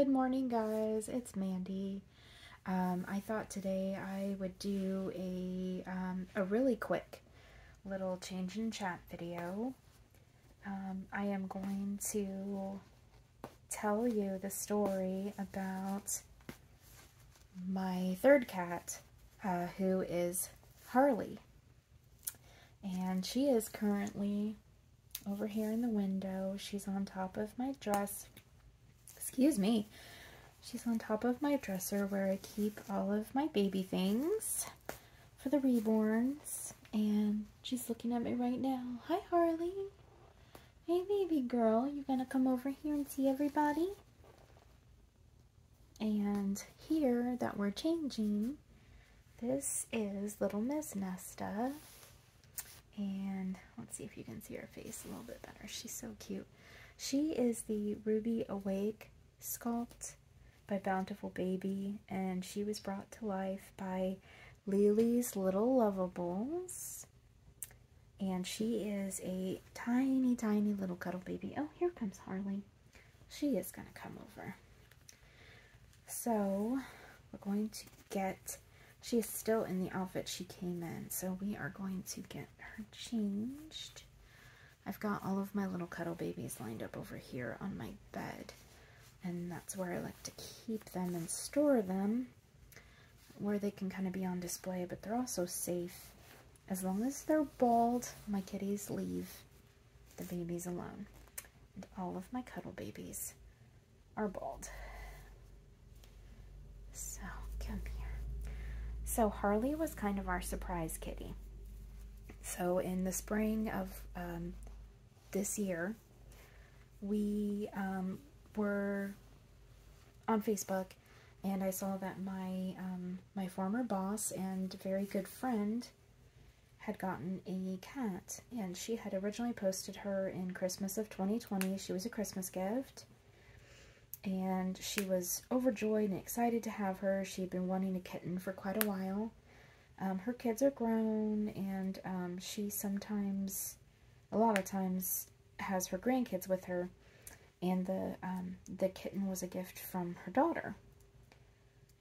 Good morning, guys. It's Mandy. Um, I thought today I would do a, um, a really quick little change in chat video. Um, I am going to tell you the story about my third cat, uh, who is Harley. And she is currently over here in the window. She's on top of my dress. Excuse me. She's on top of my dresser where I keep all of my baby things for the reborns. And she's looking at me right now. Hi, Harley. Hey, baby girl. You gonna come over here and see everybody? And here that we're changing, this is little Miss Nesta. And let's see if you can see her face a little bit better. She's so cute. She is the Ruby Awake sculpt by Bountiful Baby, and she was brought to life by Lily's Little Lovables. And she is a tiny, tiny little cuddle baby. Oh, here comes Harley. She is going to come over. So, we're going to get, she is still in the outfit she came in, so we are going to get her changed. I've got all of my little cuddle babies lined up over here on my bed, and that's where I like to keep them and store them, where they can kind of be on display, but they're also safe. As long as they're bald, my kitties leave the babies alone. And all of my cuddle babies are bald. So, come here. So, Harley was kind of our surprise kitty. So, in the spring of um, this year, we um, were on Facebook and I saw that my um, my former boss and very good friend had gotten a cat and she had originally posted her in Christmas of 2020. She was a Christmas gift and she was overjoyed and excited to have her. She had been wanting a kitten for quite a while. Um, her kids are grown, and um, she sometimes, a lot of times, has her grandkids with her. And the um, the kitten was a gift from her daughter.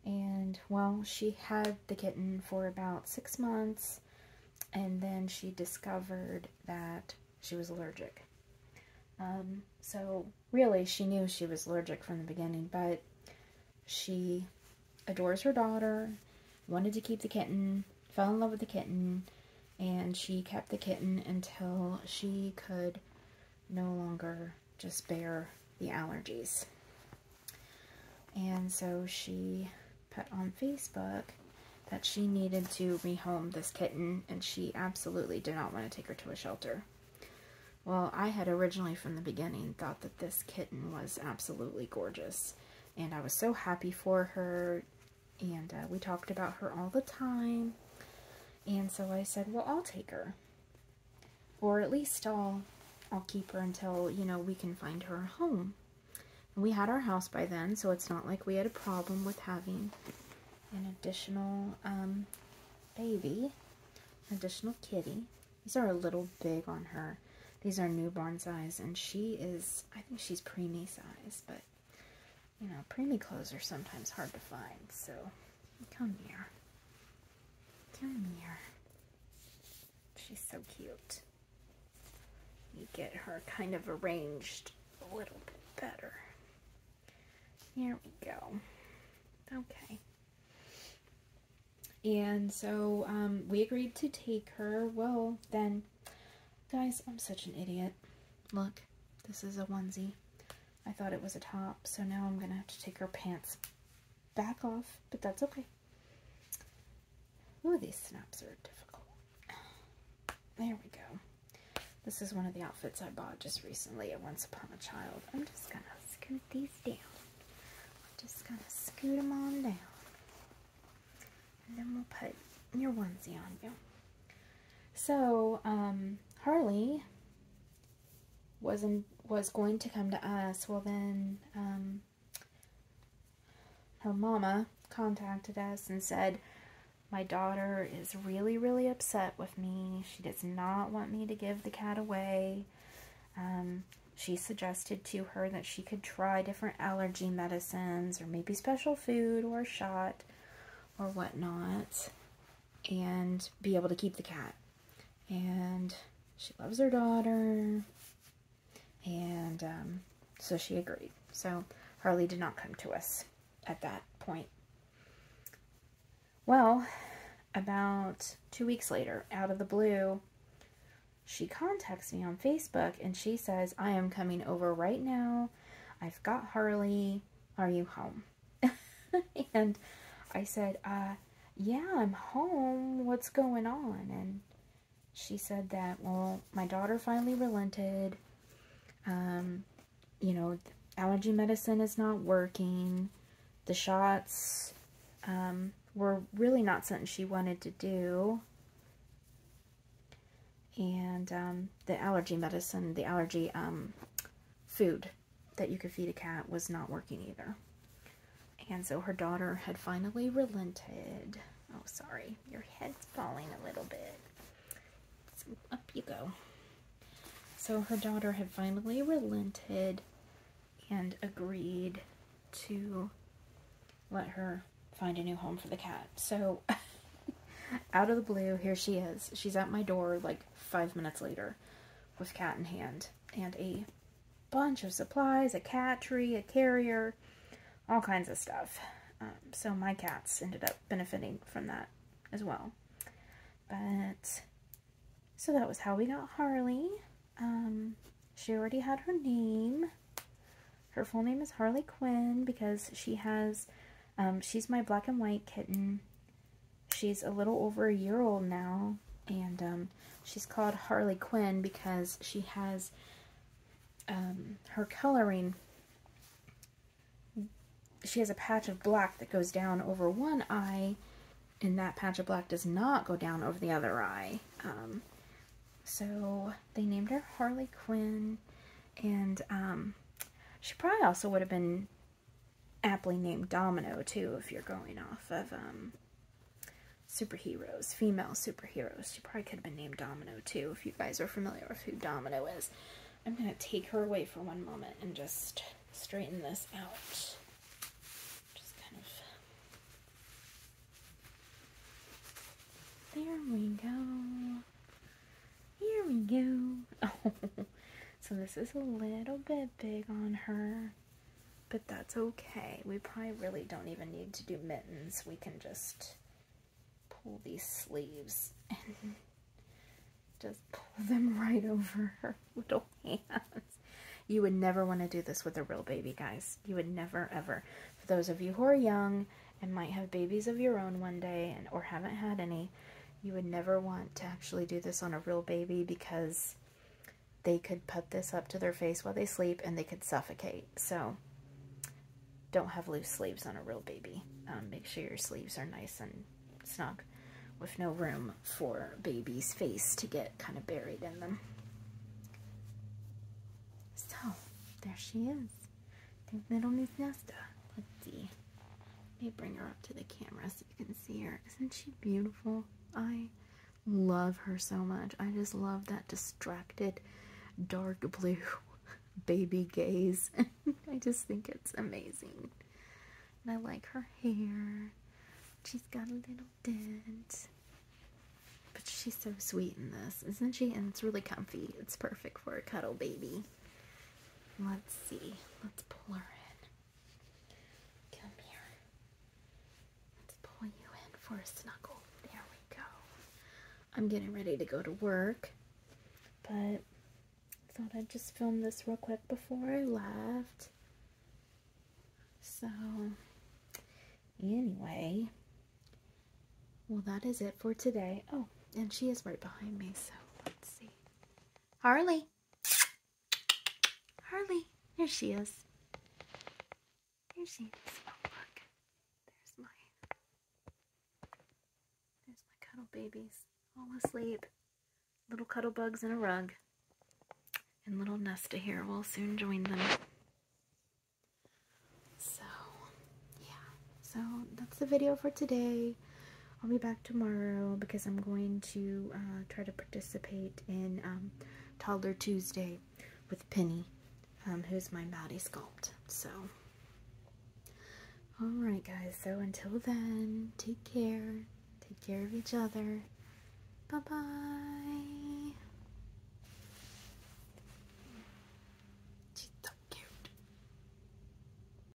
And well, she had the kitten for about six months, and then she discovered that she was allergic. Um, so really, she knew she was allergic from the beginning, but she adores her daughter, wanted to keep the kitten, fell in love with the kitten, and she kept the kitten until she could no longer just bear the allergies. And so she put on Facebook that she needed to rehome this kitten, and she absolutely did not want to take her to a shelter. Well, I had originally from the beginning thought that this kitten was absolutely gorgeous, and I was so happy for her, and uh, we talked about her all the time, and so I said, well, I'll take her, or at least I'll, I'll keep her until, you know, we can find her a home. And we had our house by then, so it's not like we had a problem with having an additional um, baby, additional kitty. These are a little big on her. These are newborn size, and she is, I think she's preemie size, but, you know, preemie clothes are sometimes hard to find, so come here. Come here. She's so cute. Get her kind of arranged a little bit better. Here we go. Okay. And so um, we agreed to take her. Well, then Guys, I'm such an idiot. Look, this is a onesie. I thought it was a top, so now I'm going to have to take her pants back off, but that's okay. Ooh, these snaps are difficult. There we go. This is one of the outfits I bought just recently at Once Upon a Child. I'm just going to scoot these down. I'm Just going to scoot them on down. And then we'll put your onesie on you. So, um, Harley wasn't was going to come to us. Well, then um, her mama contacted us and said, "My daughter is really, really upset with me. She does not want me to give the cat away. Um, she suggested to her that she could try different allergy medicines or maybe special food or a shot or whatnot and be able to keep the cat. And she loves her daughter. And um, so she agreed. So Harley did not come to us at that point. Well, about two weeks later, out of the blue, she contacts me on Facebook and she says, I am coming over right now. I've got Harley. Are you home? and I said, uh, yeah, I'm home. What's going on? And she said that, well, my daughter finally relented. Um, you know, allergy medicine is not working. The shots um, were really not something she wanted to do. And um, the allergy medicine, the allergy um, food that you could feed a cat was not working either. And so her daughter had finally relented. Oh, sorry, your head's falling a little bit. So up you go. So her daughter had finally relented and agreed to let her find a new home for the cat. So, out of the blue, here she is. She's at my door like five minutes later with cat in hand and a bunch of supplies, a cat tree, a carrier, all kinds of stuff. Um, so my cats ended up benefiting from that as well. But, so that was how we got Harley. Um, she already had her name. Her full name is Harley Quinn because she has, um, she's my black and white kitten. She's a little over a year old now, and um, she's called Harley Quinn because she has um, her coloring. She has a patch of black that goes down over one eye, and that patch of black does not go down over the other eye. Um, so they named her Harley Quinn, and um, she probably also would have been aptly named Domino, too, if you're going off of um, superheroes, female superheroes. She probably could have been named Domino, too, if you guys are familiar with who Domino is. I'm going to take her away for one moment and just straighten this out. Just kind of... There we go. Here we go. Oh. So this is a little bit big on her, but that's okay. We probably really don't even need to do mittens. We can just pull these sleeves and just pull them right over her little hands. You would never want to do this with a real baby, guys. You would never, ever. For those of you who are young and might have babies of your own one day and or haven't had any, you would never want to actually do this on a real baby because they could put this up to their face while they sleep and they could suffocate. So don't have loose sleeves on a real baby. Um, make sure your sleeves are nice and snug with no room for baby's face to get kind of buried in them. So, there she is. The little Miss Nesta. Let's see. Let me bring her up to the camera so you can see her. Isn't she beautiful? I love her so much. I just love that distracted dark blue baby gaze. I just think it's amazing. And I like her hair. She's got a little dent. But she's so sweet in this, isn't she? And it's really comfy. It's perfect for a cuddle baby. Let's see. Let's pull her in. Come here. Let's pull you in for a snuggle. There we go. I'm getting ready to go to work. But thought I'd just film this real quick before I left. So, anyway, well, that is it for today. Oh, and she is right behind me, so let's see. Harley! Harley! Here she is. Here she is. Oh, look. There's my, there's my cuddle babies, all asleep. Little cuddle bugs in a rug and little Nesta here will soon join them. So, yeah. So, that's the video for today. I'll be back tomorrow because I'm going to uh, try to participate in um, Toddler Tuesday with Penny. um, who's my body Sculpt. So, alright, guys, so until then, take care, take care of each other. Bye bye.